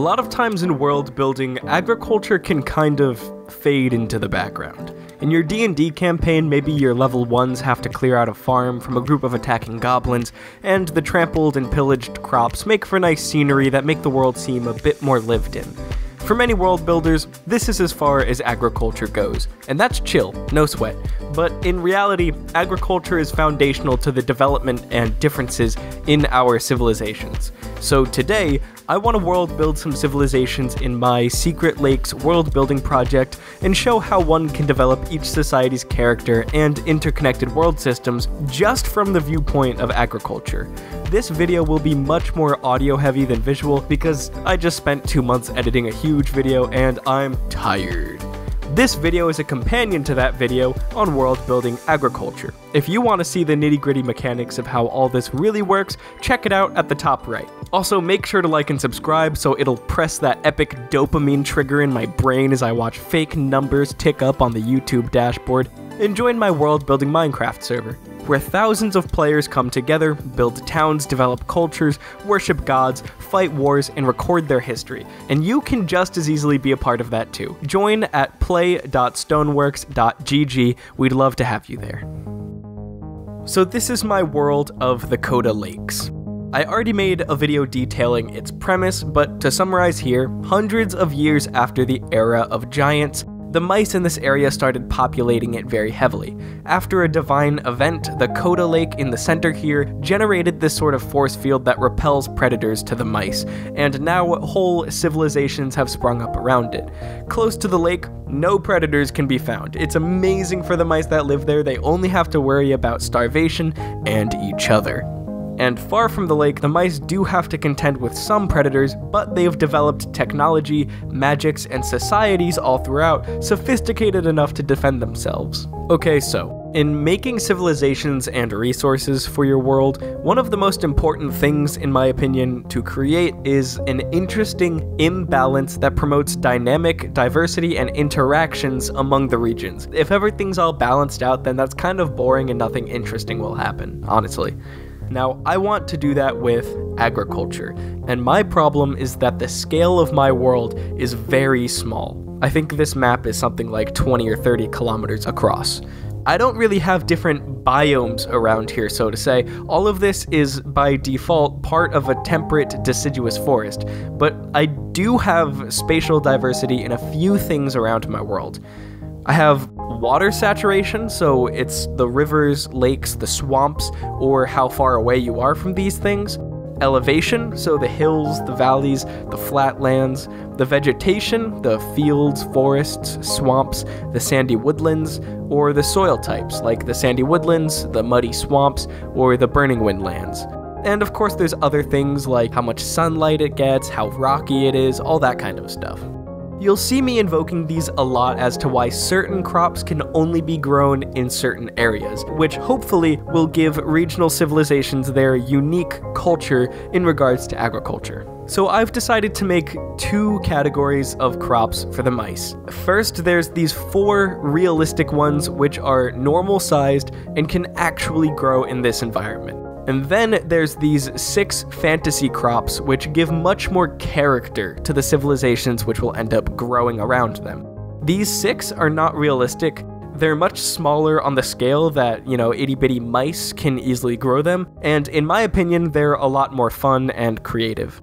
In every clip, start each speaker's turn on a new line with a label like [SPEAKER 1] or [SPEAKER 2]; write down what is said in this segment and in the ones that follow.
[SPEAKER 1] lot of times in world building, agriculture can kind of fade into the background. In your D&D campaign, maybe your level 1s have to clear out a farm from a group of attacking goblins, and the trampled and pillaged crops make for nice scenery that make the world seem a bit more lived in. For many world builders, this is as far as agriculture goes, and that's chill, no sweat. But in reality, agriculture is foundational to the development and differences in our civilizations. So today, I want to world build some civilizations in my Secret Lakes world building project and show how one can develop each society's character and interconnected world systems just from the viewpoint of agriculture. This video will be much more audio heavy than visual because I just spent two months editing a huge video and I'm tired. This video is a companion to that video on world building agriculture. If you want to see the nitty gritty mechanics of how all this really works, check it out at the top right. Also, make sure to like and subscribe so it'll press that epic dopamine trigger in my brain as I watch fake numbers tick up on the YouTube dashboard, and join my world building Minecraft server where thousands of players come together, build towns, develop cultures, worship gods, fight wars, and record their history. And you can just as easily be a part of that too. Join at play.stoneworks.gg. We'd love to have you there. So, this is my world of the Kota Lakes. I already made a video detailing its premise, but to summarize here, hundreds of years after the era of giants, the mice in this area started populating it very heavily. After a divine event, the Kota Lake in the center here generated this sort of force field that repels predators to the mice, and now whole civilizations have sprung up around it. Close to the lake, no predators can be found. It's amazing for the mice that live there, they only have to worry about starvation and each other. And far from the lake, the mice do have to contend with some predators, but they've developed technology, magics, and societies all throughout sophisticated enough to defend themselves. Okay, so, in making civilizations and resources for your world, one of the most important things, in my opinion, to create is an interesting imbalance that promotes dynamic diversity and interactions among the regions. If everything's all balanced out, then that's kind of boring and nothing interesting will happen, honestly. Now, I want to do that with agriculture, and my problem is that the scale of my world is very small. I think this map is something like 20 or 30 kilometers across. I don't really have different biomes around here, so to say. All of this is by default part of a temperate deciduous forest, but I do have spatial diversity in a few things around my world. I have water saturation, so it's the rivers, lakes, the swamps, or how far away you are from these things. Elevation, so the hills, the valleys, the flatlands. The vegetation, the fields, forests, swamps, the sandy woodlands, or the soil types, like the sandy woodlands, the muddy swamps, or the burning windlands. And of course, there's other things like how much sunlight it gets, how rocky it is, all that kind of stuff. You'll see me invoking these a lot as to why certain crops can only be grown in certain areas, which hopefully will give regional civilizations their unique culture in regards to agriculture. So I've decided to make two categories of crops for the mice. First, there's these four realistic ones which are normal sized and can actually grow in this environment. And then there's these six fantasy crops, which give much more character to the civilizations which will end up growing around them. These six are not realistic. They're much smaller on the scale that, you know, itty bitty mice can easily grow them, and in my opinion, they're a lot more fun and creative.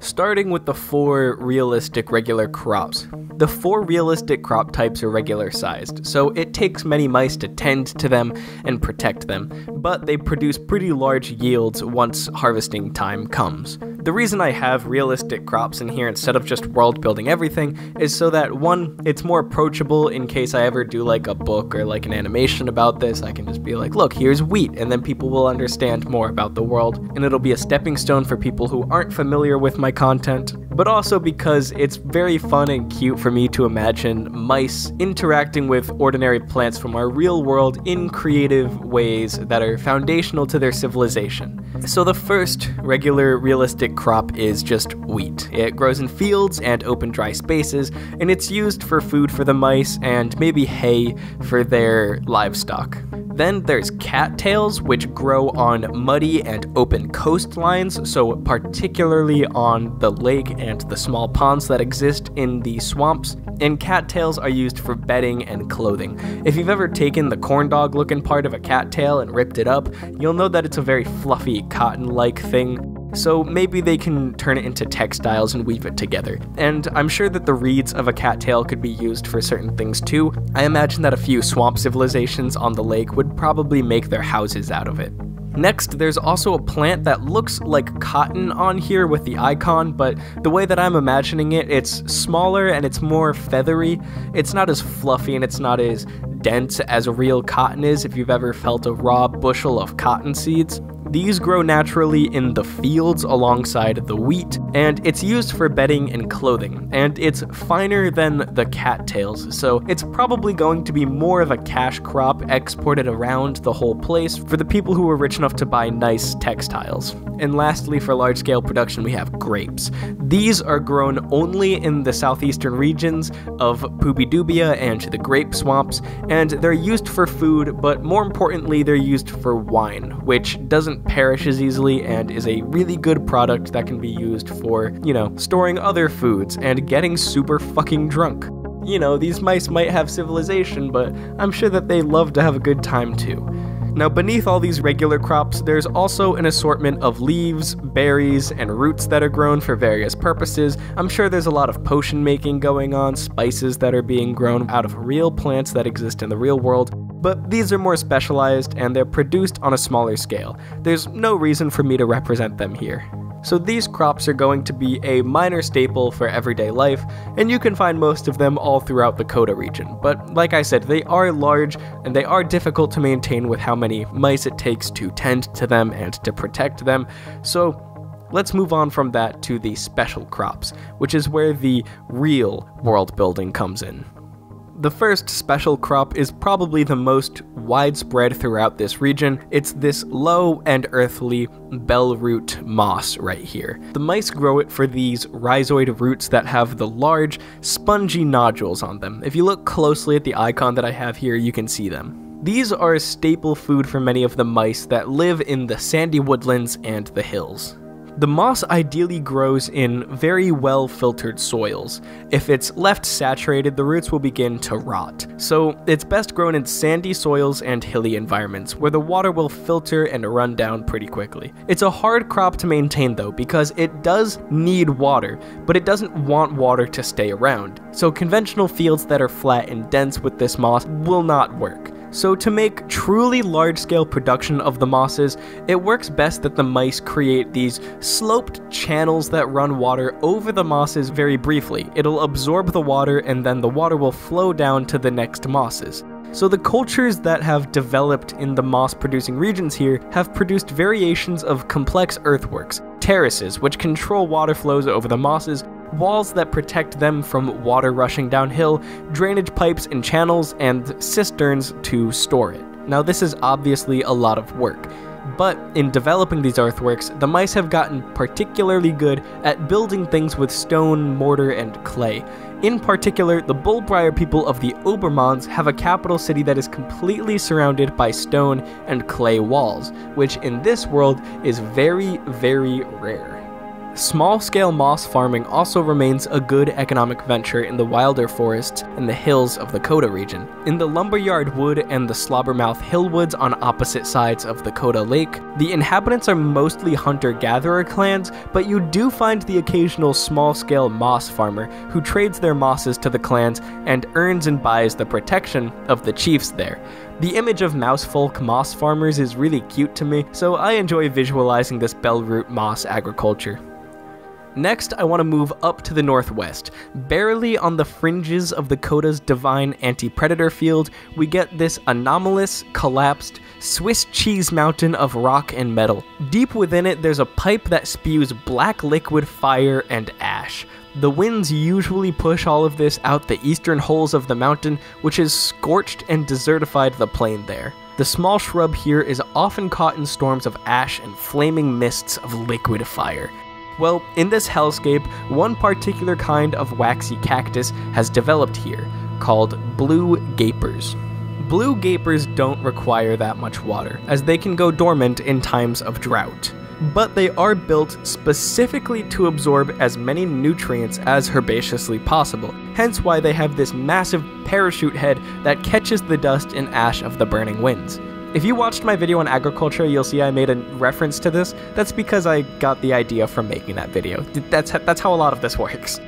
[SPEAKER 1] Starting with the four realistic regular crops. The four realistic crop types are regular sized, so it takes many mice to tend to them and protect them, but they produce pretty large yields once harvesting time comes. The reason I have realistic crops in here instead of just world building everything is so that one, it's more approachable in case I ever do like a book or like an animation about this. I can just be like, look, here's wheat, and then people will understand more about the world, and it'll be a stepping stone for people who aren't familiar with my content, but also because it's very fun and cute for me to imagine mice interacting with ordinary plants from our real world in creative ways that are foundational to their civilization. So the first regular realistic crop is just wheat. It grows in fields and open dry spaces, and it's used for food for the mice and maybe hay for their livestock. Then there's cattails, which grow on muddy and open coastlines, so particularly on the lake and the small ponds that exist in the swamps. And cattails are used for bedding and clothing. If you've ever taken the corn dog looking part of a cattail and ripped it up, you'll know that it's a very fluffy, cotton like thing so maybe they can turn it into textiles and weave it together. And I'm sure that the reeds of a cattail could be used for certain things too. I imagine that a few swamp civilizations on the lake would probably make their houses out of it. Next, there's also a plant that looks like cotton on here with the icon, but the way that I'm imagining it, it's smaller and it's more feathery. It's not as fluffy and it's not as dense as real cotton is if you've ever felt a raw bushel of cotton seeds. These grow naturally in the fields alongside the wheat, and it's used for bedding and clothing, and it's finer than the cattails, so it's probably going to be more of a cash crop exported around the whole place for the people who are rich enough to buy nice textiles. And lastly, for large scale production, we have grapes. These are grown only in the southeastern regions of Pubidubia and the grape swamps, and they're used for food, but more importantly, they're used for wine, which doesn't Um, doesn't perish as easily and is a really good product that can be used for, you know, storing other foods and getting super fucking drunk. You know, these mice might have civilization, but I'm sure that they love to have a good time too. Now, beneath all these regular crops, there's also an assortment of leaves, berries, and roots that are grown for various purposes. I'm sure there's a lot of potion making going on, spices that are being grown out of real plants that exist in the real world, but these are more specialized and they're produced on a smaller scale. There's no reason for me to represent them here. So these crops are going to be a minor staple for everyday life, and you can find most of them all throughout the Kota region. But like I said, they are large and they are difficult to maintain with how many mice it takes to tend to them and to protect them. So Let's move on from that to the special crops, which is where the real world building comes in. The first special crop is probably the most widespread throughout this region. It's this low and earthly bellroot moss right here. The mice grow it for these rhizoid roots that have the large, spongy nodules on them. If you look closely at the icon that I have here, you can see them. These are a staple food for many of the mice that live in the sandy woodlands and the hills. The moss ideally grows in very well filtered soils. If it's left saturated, the roots will begin to rot. So it's best grown in sandy soils and hilly environments where the water will filter and run down pretty quickly. It's a hard crop to maintain though because it does need water, but it doesn't want water to stay around. So conventional fields that are flat and dense with this moss will not work. So to make truly large-scale production of the mosses, it works best that the mice create these sloped channels that run water over the mosses very briefly. It'll absorb the water and then the water will flow down to the next mosses. So the cultures that have developed in the moss producing regions here have produced variations of complex earthworks, terraces which control water flows over the mosses, walls that protect them from water rushing downhill, drainage pipes and channels, and cisterns to store it. Now, this is obviously a lot of work, but in developing these earthworks, the mice have gotten particularly good at building things with stone, mortar, and clay. In particular, the Bullbriar people of the Obermons have a capital city that is completely surrounded by stone and clay walls, which in this world is very, very rare. Small scale moss farming also remains a good economic venture in the wilder forests and the hills of the Kota region. In the Lumberyard Wood and the Slobbermouth Hillwoods on opposite sides of the Kota Lake, the inhabitants are mostly hunter gatherer clans, but you do find the occasional small scale moss farmer who trades their mosses to the clans and earns and buys the protection of the chiefs there. The image of mousefolk moss farmers is really cute to me, so I enjoy visualizing this bellroot moss agriculture. Next, I want to move up to the northwest. Barely on the fringes of the Kota's divine anti predator field, we get this anomalous, collapsed, Swiss cheese mountain of rock and metal. Deep within it, there's a pipe that spews black liquid fire and ash. The winds usually push all of this out the eastern holes of the mountain, which has scorched and desertified the plain there. The small shrub here is often caught in storms of ash and flaming mists of liquid fire. Well, in this hellscape, one particular kind of waxy cactus has developed here, called blue gapers. Blue gapers don't require that much water, as they can go dormant in times of drought. But they are built specifically to absorb as many nutrients as herbaceously possible, hence why they have this massive parachute head that catches the dust and ash of the burning winds. If you watched my video on agriculture, you'll see I made a reference to this. That's because I got the idea from making that video. That's, that's how a lot of this works.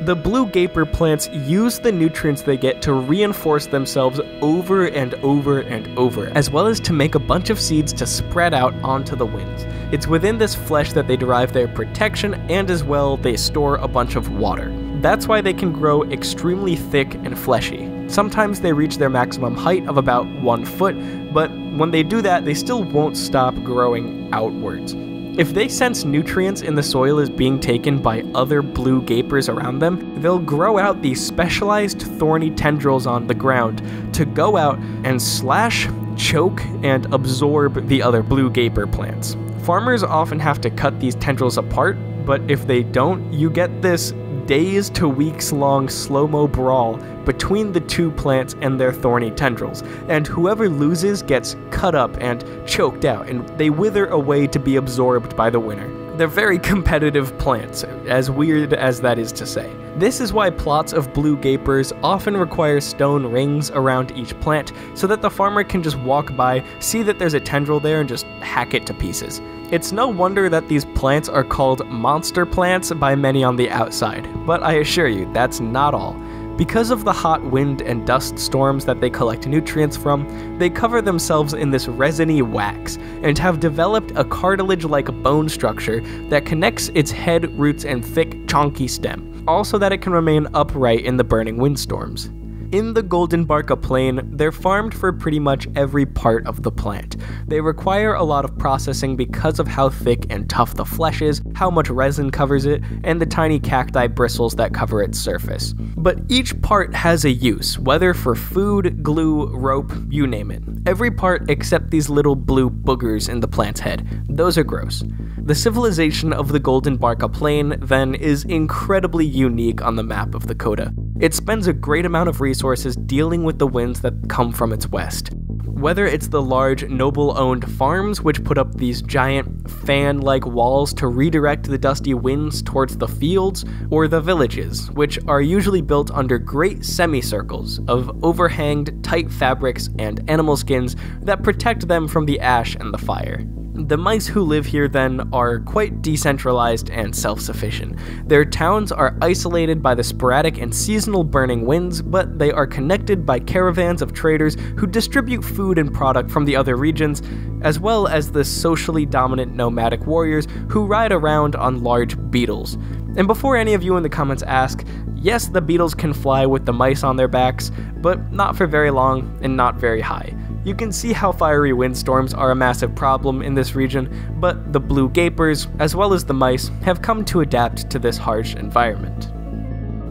[SPEAKER 1] The blue gaper plants use the nutrients they get to reinforce themselves over and over and over, as well as to make a bunch of seeds to spread out onto the winds. It's within this flesh that they derive their protection, and as well, they store a bunch of water. That's why they can grow extremely thick and fleshy. Sometimes they reach their maximum height of about one foot, but when they do that, they still won't stop growing outwards. If they sense nutrients in the soil is being taken by other blue gapers around them, they'll grow out these specialized thorny tendrils on the ground to go out and slash, choke, and absorb the other blue gaper plants. Farmers often have to cut these tendrils apart, but if they don't, you get this days to weeks long slow mo brawl between the two plants and their thorny tendrils, and whoever loses gets cut up and choked out, and they wither away to be absorbed by the winner. They're very competitive plants, as weird as that is to say. This is why plots of blue gapers often require stone rings around each plant so that the farmer can just walk by, see that there's a tendril there, and just hack it to pieces. It's no wonder that these plants are called monster plants by many on the outside, but I assure you, that's not all. Because of the hot wind and dust storms that they collect nutrients from, they cover themselves in this resiny wax and have developed a cartilage like bone structure that connects its head, roots, and thick, chonky stem, also that it can remain upright in the burning windstorms. In the Golden Barca Plain, they're farmed for pretty much every part of the plant. They require a lot of processing because of how thick and tough the flesh is, how much resin covers it, and the tiny cacti bristles that cover its surface. But each part has a use, whether for food, glue, rope, you name it. Every part except these little blue boogers in the plant's head. Those are gross. The civilization of the Golden Barca Plain, then, is incredibly unique on the map of the Kota. It spends a great amount of resources dealing with the winds that come from its west. Whether it's the large, noble owned farms, which put up these giant, fan like walls to redirect the dusty winds towards the fields, or the villages, which are usually built under great semicircles of overhanged, tight fabrics and animal skins that protect them from the ash and the fire. The mice who live here then are quite decentralized and self sufficient. Their towns are isolated by the sporadic and seasonal burning winds, but they are connected by caravans of traders who distribute food and product from the other regions, as well as the socially dominant nomadic warriors who ride around on large beetles. And before any of you in the comments ask, yes, the beetles can fly with the mice on their backs, but not for very long and not very high. You can see how fiery windstorms are a massive problem in this region, but the blue gapers, as well as the mice, have come to adapt to this harsh environment.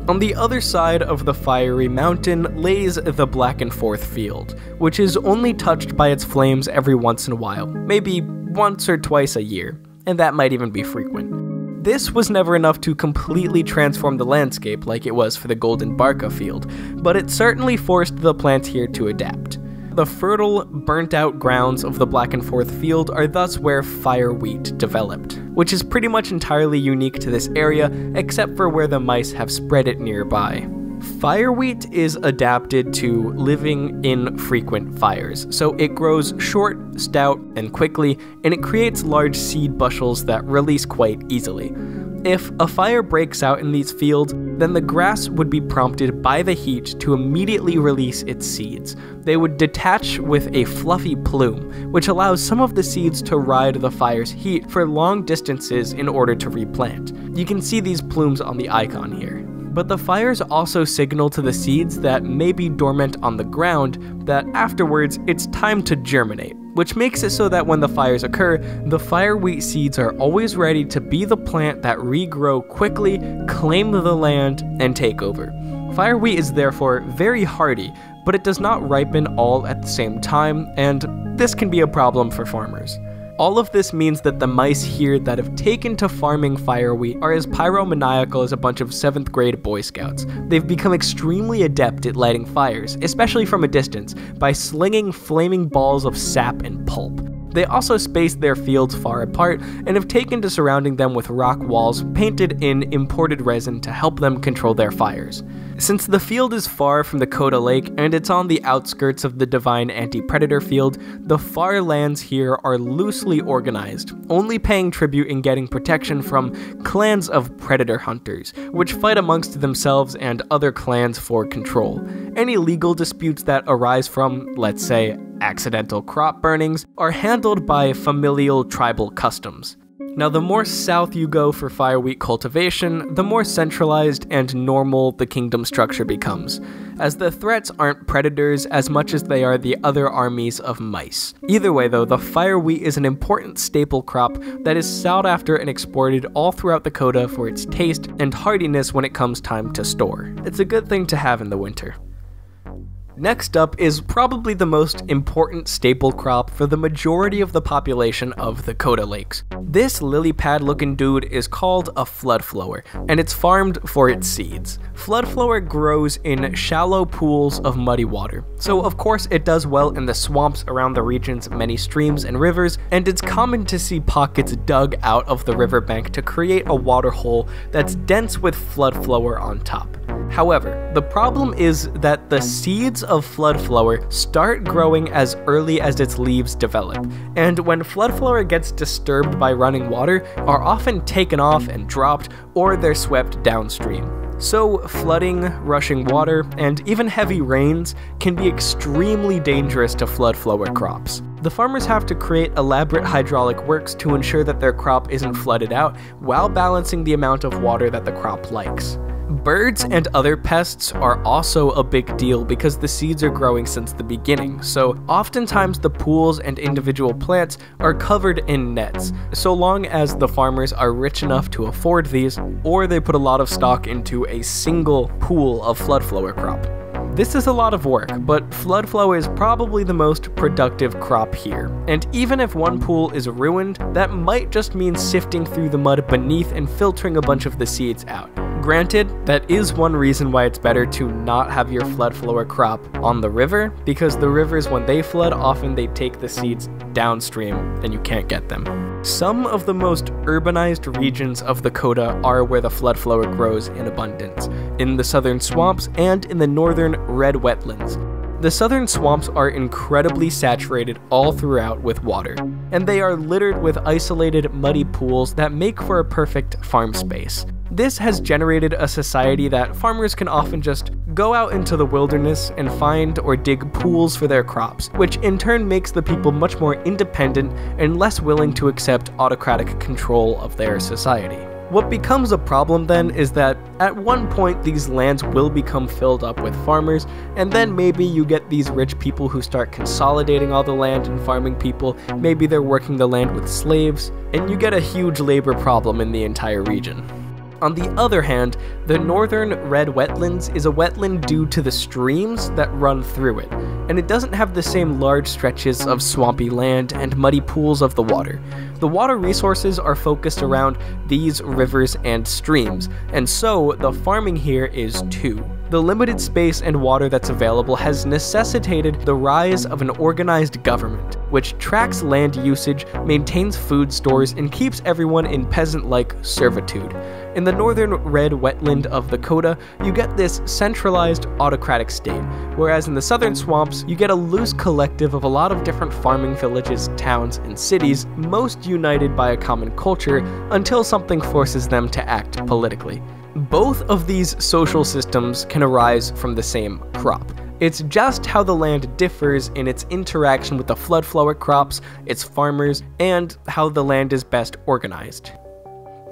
[SPEAKER 1] On the other side of the fiery mountain lays the black and Blackenforth Field, which is only touched by its flames every once in a while, maybe once or twice a year, and that might even be frequent. This was never enough to completely transform the landscape like it was for the Golden Barca field, but it certainly forced the plants here to adapt. The fertile, burnt out grounds of the Blackenforth field are thus where fire wheat developed, which is pretty much entirely unique to this area except for where the mice have spread it nearby. Fire wheat is adapted to living in frequent fires, so it grows short, stout, and quickly, and it creates large seed bushels that release quite easily. If a fire breaks out in these fields, then the grass would be prompted by the heat to immediately release its seeds. They would detach with a fluffy plume, which allows some of the seeds to ride the fire's heat for long distances in order to replant. You can see these plumes on the icon here. But the fires also signal to the seeds that may be dormant on the ground that afterwards it's time to germinate, which makes it so that when the fires occur, the fire wheat seeds are always ready to be the plant that regrow quickly, claim the land, and take over. Fire wheat is therefore very hardy, but it does not ripen all at the same time, and this can be a problem for farmers. All of this means that the mice here that have taken to farming fire wheat are as pyromaniacal as a bunch of 7th grade Boy Scouts. They've become extremely adept at lighting fires, especially from a distance, by slinging flaming balls of sap and pulp. They also space their fields far apart and have taken to surrounding them with rock walls painted in imported resin to help them control their fires. Since the field is far from the Kota Lake and it's on the outskirts of the Divine Anti Predator field, the far lands here are loosely organized, only paying tribute and getting protection from clans of predator hunters, which fight amongst themselves and other clans for control. Any legal disputes that arise from, let's say, accidental crop burnings, are handled by familial tribal customs. Now, the more south you go for fire wheat cultivation, the more centralized and normal the kingdom structure becomes, as the threats aren't predators as much as they are the other armies of mice. Either way, though, the fire wheat is an important staple crop that is sought after and exported all throughout the Kota for its taste and hardiness when it comes time to store. It's a good thing to have in the winter. Next up is probably the most important staple crop for the majority of the population of the Kota Lakes. This lily pad looking dude is called a flood flower, and it's farmed for its seeds. Flood flower grows in shallow pools of muddy water, so of course it does well in the swamps around the region's many streams and rivers, and it's common to see pockets dug out of the riverbank to create a water hole that's dense with flood flower on top. However, the problem is that the seeds of floodflower start growing as early as its leaves develop, and when floodflower gets disturbed by running water, are often taken off and dropped, or they're swept downstream. So, flooding, rushing water, and even heavy rains can be extremely dangerous to floodflower crops. The farmers have to create elaborate hydraulic works to ensure that their crop isn't flooded out while balancing the amount of water that the crop likes. Birds and other pests are also a big deal because the seeds are growing since the beginning, so oftentimes the pools and individual plants are covered in nets, so long as the farmers are rich enough to afford these, or they put a lot of stock into a single pool of floodflower crop. This is a lot of work, but flood flow is probably the most productive crop here. And even if one pool is ruined, that might just mean sifting through the mud beneath and filtering a bunch of the seeds out. Granted, that is one reason why it's better to not have your flood flower crop on the river, because the rivers, when they flood, often they take the seeds downstream and you can't get them. Some of the most urbanized regions of the Kota are where the flood flower grows in abundance, in the southern swamps and in the northern red wetlands. The southern swamps are incredibly saturated all throughout with water, and they are littered with isolated muddy pools that make for a perfect farm space. This has generated a society that farmers can often just go out into the wilderness and find or dig pools for their crops, which in turn makes the people much more independent and less willing to accept autocratic control of their society. What becomes a problem then is that at one point these lands will become filled up with farmers, and then maybe you get these rich people who start consolidating all the land and farming people, maybe they're working the land with slaves, and you get a huge labor problem in the entire region. On the other hand, the northern red wetlands is a wetland due to the streams that run through it, and it doesn't have the same large stretches of swampy land and muddy pools of the water. The water resources are focused around these rivers and streams, and so the farming here is too. The limited space and water that's available has necessitated the rise of an organized government, which tracks land usage, maintains food stores, and keeps everyone in peasant like servitude. In the northern red wetland of Kota, you get this centralized autocratic state, whereas in the southern swamps, you get a loose collective of a lot of different farming villages, towns, and cities, most united by a common culture until something forces them to act politically. Both of these social systems can arise from the same crop. It's just how the land differs in its interaction with the floodflower crops, its farmers, and how the land is best organized.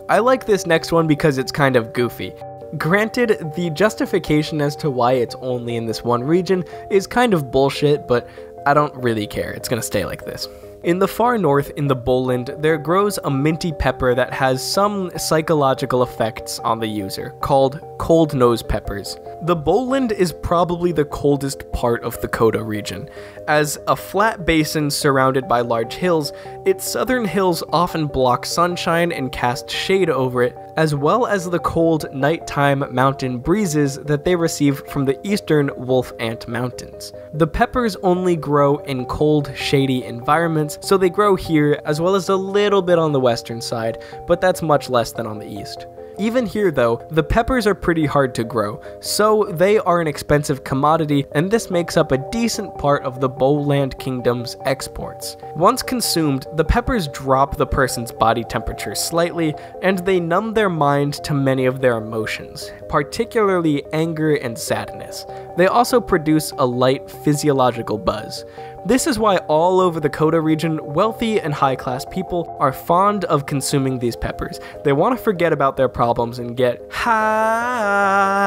[SPEAKER 1] I like this next one because it's kind of goofy. Granted, the justification as to why it's only in this one region is kind of bullshit, but I don't really care. It's gonna stay like this. In the far north, in the Boland, there grows a minty pepper that has some psychological effects on the user, called cold nose peppers. The Boland is probably the coldest part of the Kota region. As a flat basin surrounded by large hills, its southern hills often block sunshine and cast shade over it, as well as the cold nighttime mountain breezes that they receive from the eastern Wolf Ant Mountains. The peppers only grow in cold, shady environments, so they grow here as well as a little bit on the western side, but that's much less than on the east. Even here though, the peppers are pretty hard to grow, so they are an expensive commodity and this makes up a decent part of the Bowland Kingdom's exports. Once consumed, the peppers drop the person's body temperature slightly and they numb their mind to many of their emotions, particularly anger and sadness. They also produce a light physiological buzz. This is why all over the Kota region, wealthy and high class people are fond of consuming these peppers. They want to forget about their problems and get high.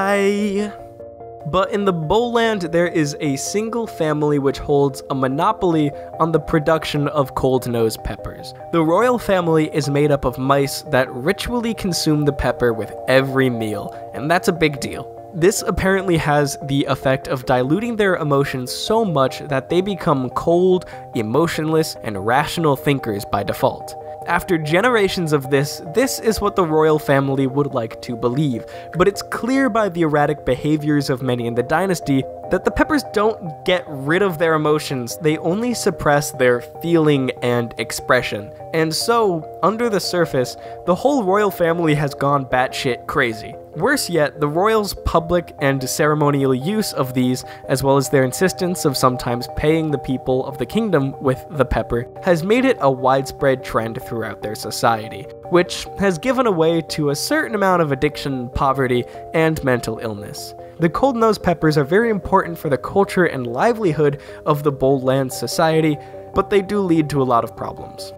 [SPEAKER 1] But in the Bolland, there is a single family which holds a monopoly on the production of cold nose peppers. The royal family is made up of mice that ritually consume the pepper with every meal, and that's a big deal. This apparently has the effect of diluting their emotions so much that they become cold, emotionless, and rational thinkers by default. After generations of this, this is what the royal family would like to believe, but it's clear by the erratic behaviors of many in the dynasty that the Peppers don't get rid of their emotions, they only suppress their feeling and expression. And so, under the surface, the whole royal family has gone batshit crazy. Worse yet, the royals' public and ceremonial use of these, as well as their insistence of sometimes paying the people of the kingdom with the pepper, has made it a widespread trend throughout their society, which has given way to a certain amount of addiction, poverty, and mental illness. The cold nose peppers are very important for the culture and livelihood of the Bolland society, but they do lead to a lot of problems.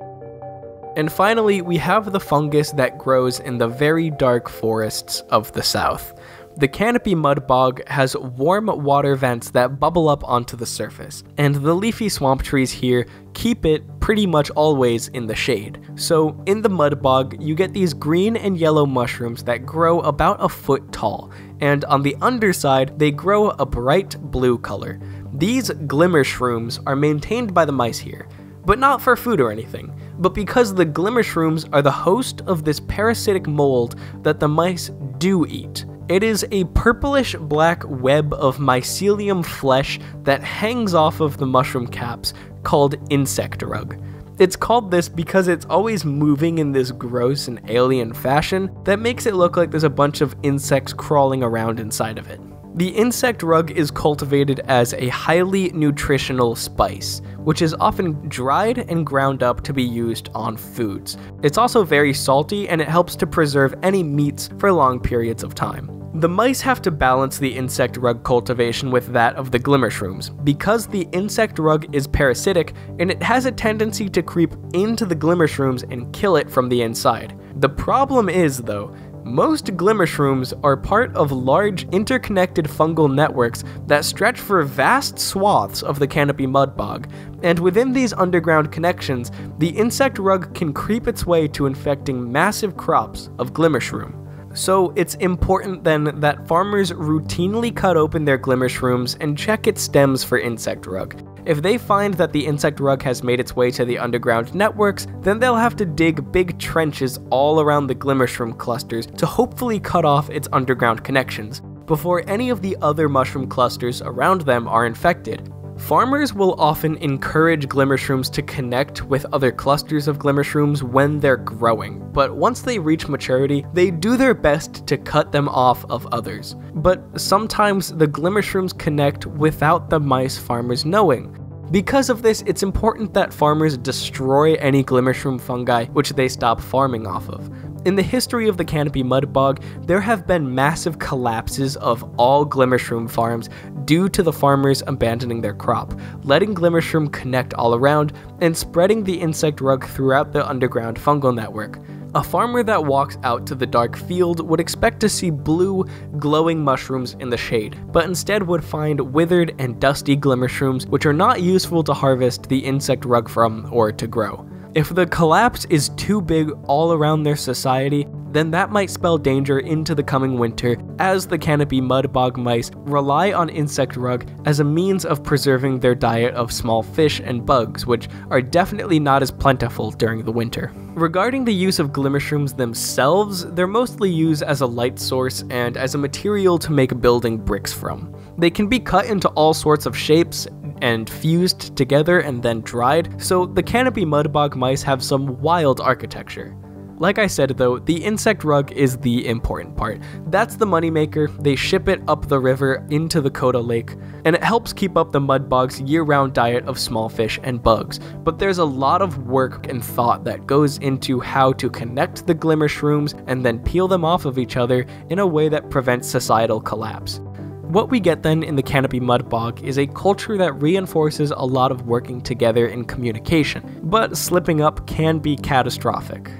[SPEAKER 1] And finally, we have the fungus that grows in the very dark forests of the south. The canopy mud bog has warm water vents that bubble up onto the surface, and the leafy swamp trees here keep it pretty much always in the shade. So, in the mud bog, you get these green and yellow mushrooms that grow about a foot tall, and on the underside, they grow a bright blue color. These glimmer shrooms are maintained by the mice here, but not for food or anything, but because the glimmer shrooms are the host of this parasitic mold that the mice do eat. It is a purplish black web of mycelium flesh that hangs off of the mushroom caps called insect rug. It's called this because it's always moving in this gross and alien fashion that makes it look like there's a bunch of insects crawling around inside of it. The insect rug is cultivated as a highly nutritional spice, which is often dried and ground up to be used on foods. It's also very salty and it helps to preserve any meats for long periods of time. The mice have to balance the insect rug cultivation with that of the glimmer shrooms, because the insect rug is parasitic and it has a tendency to creep into the glimmer shrooms and kill it from the inside. The problem is, though, most glimmer shrooms are part of large interconnected fungal networks that stretch for vast swaths of the canopy mud bog, and within these underground connections, the insect rug can creep its way to infecting massive crops of glimmer shroom. So it's important then that farmers routinely cut open their glimmer shrooms and check its stems for insect rug, if they find that the insect rug has made its way to the underground networks, then they'll have to dig big trenches all around the Glimmershroom clusters to hopefully cut off its underground connections, before any of the other mushroom clusters around them are infected. Farmers will often encourage glimmershrooms to connect with other clusters of glimmershrooms when they're growing, but once they reach maturity, they do their best to cut them off of others. But sometimes the glimmershrooms connect without the mice farmers knowing. Because of this, it's important that farmers destroy any glimmershroom fungi which they stop farming off of. In the history of the Canopy Mud Bog, there have been massive collapses of all Glimmershroom farms due to the farmers abandoning their crop, letting Glimmershroom connect all around, and spreading the insect rug throughout the underground fungal network. A farmer that walks out to the dark field would expect to see blue, glowing mushrooms in the shade, but instead would find withered and dusty glimmershrooms which are not useful to harvest the insect rug from or to grow. If the collapse is too big all around their society, then that might spell danger into the coming winter, as the canopy mudbog mice rely on insect rug as a means of preserving their diet of small fish and bugs, which are definitely not as plentiful during the winter. Regarding the use of glimmershrooms themselves, they're mostly used as a light source and as a material to make building bricks from. They can be cut into all sorts of shapes and fused together and then dried, so the canopy mudbog mice have some wild architecture. Like I said though, the insect rug is the important part. That's the moneymaker, they ship it up the river into the Kota Lake, and it helps keep up the mudbog's year-round diet of small fish and bugs. But there's a lot of work and thought that goes into how to connect the glimmershrooms and then peel them off of each other in a way that prevents societal collapse. What we get then in the Canopy Mudbog is a culture that reinforces a lot of working together in communication, but slipping up can be catastrophic.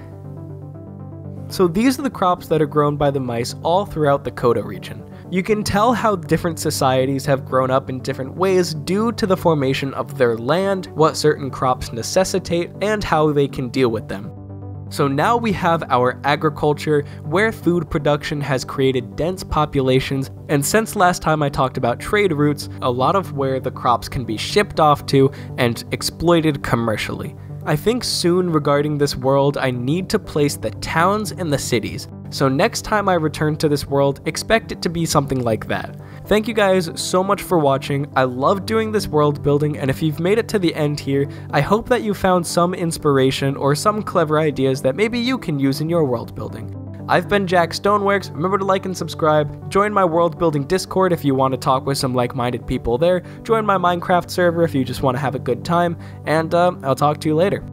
[SPEAKER 1] So these are the crops that are grown by the mice all throughout the Kota region. You can tell how different societies have grown up in different ways due to the formation of their land, what certain crops necessitate, and how they can deal with them. So now we have our agriculture, where food production has created dense populations, and since last time I talked about trade routes, a lot of where the crops can be shipped off to and exploited commercially. I think soon regarding this world, I need to place the towns and the cities. So next time I return to this world, expect it to be something like that. Thank you guys so much for watching. I love doing this world building, and if you've made it to the end here, I hope that you found some inspiration or some clever ideas that maybe you can use in your world building. I've been Jack Stoneworks. Remember to like and subscribe. Join my world building Discord if you want to talk with some like minded people there. Join my Minecraft server if you just want to have a good time. And uh, I'll talk to you later.